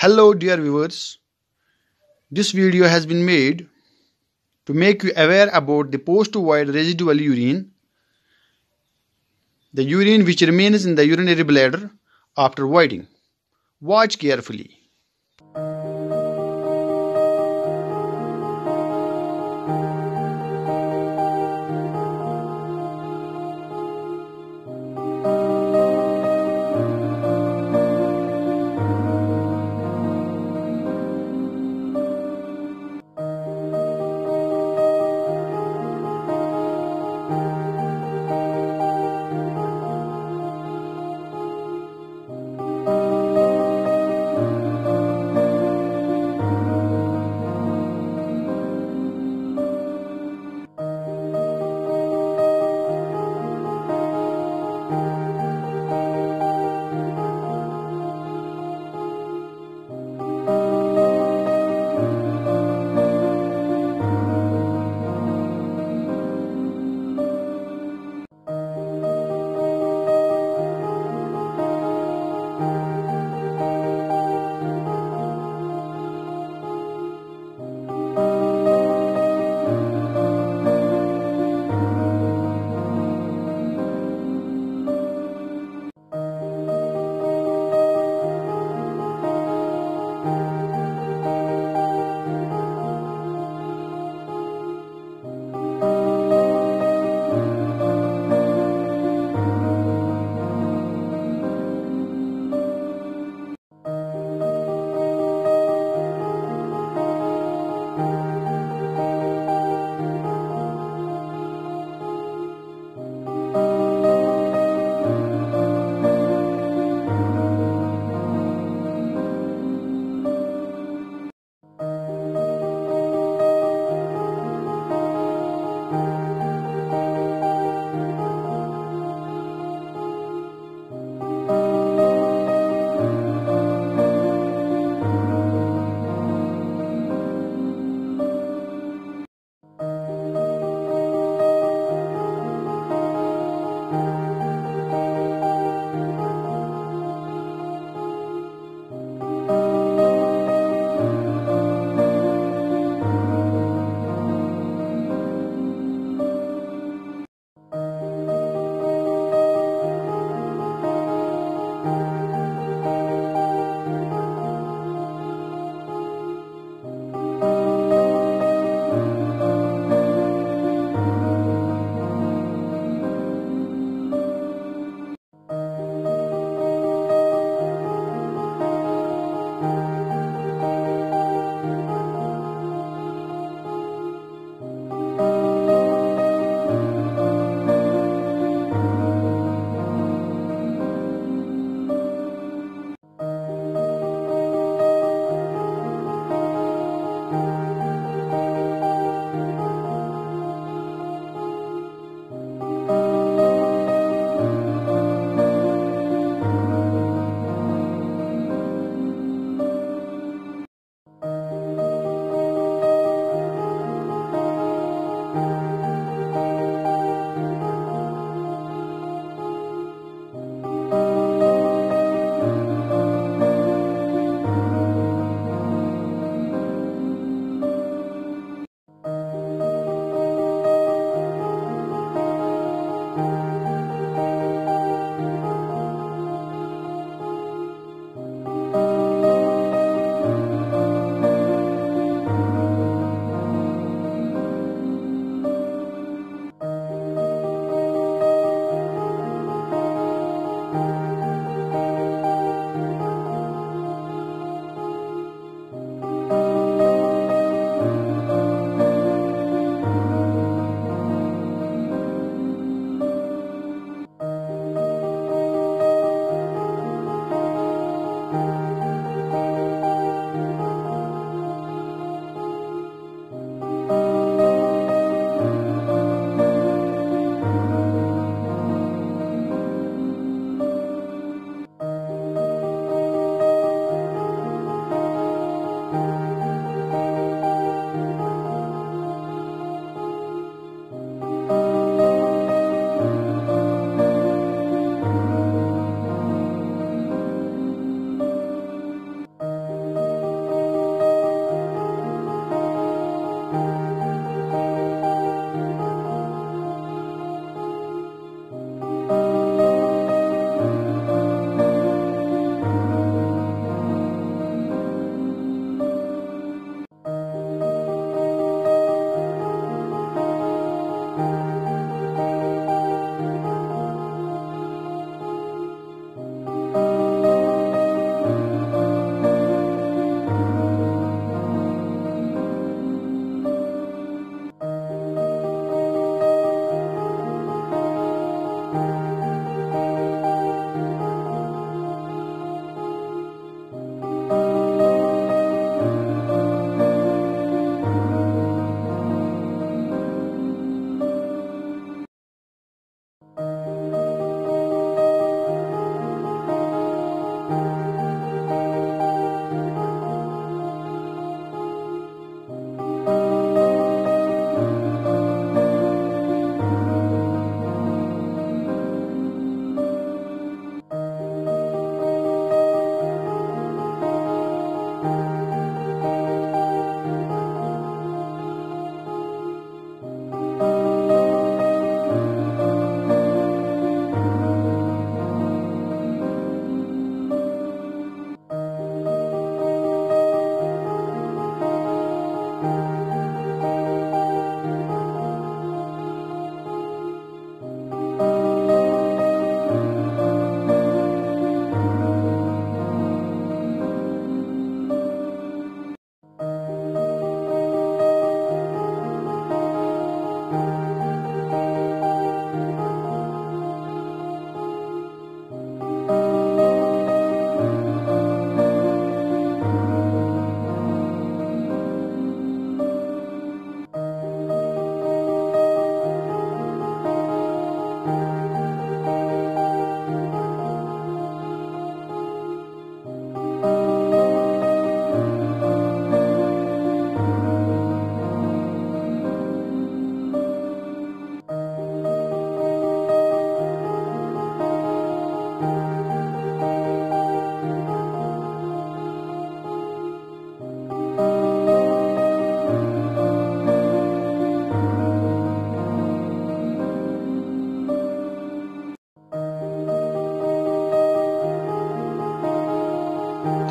Hello dear viewers. This video has been made to make you aware about the post-void residual urine, the urine which remains in the urinary bladder after voiding. Watch carefully.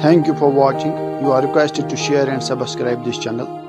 Thank you for watching. You are requested to share and subscribe this channel.